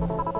you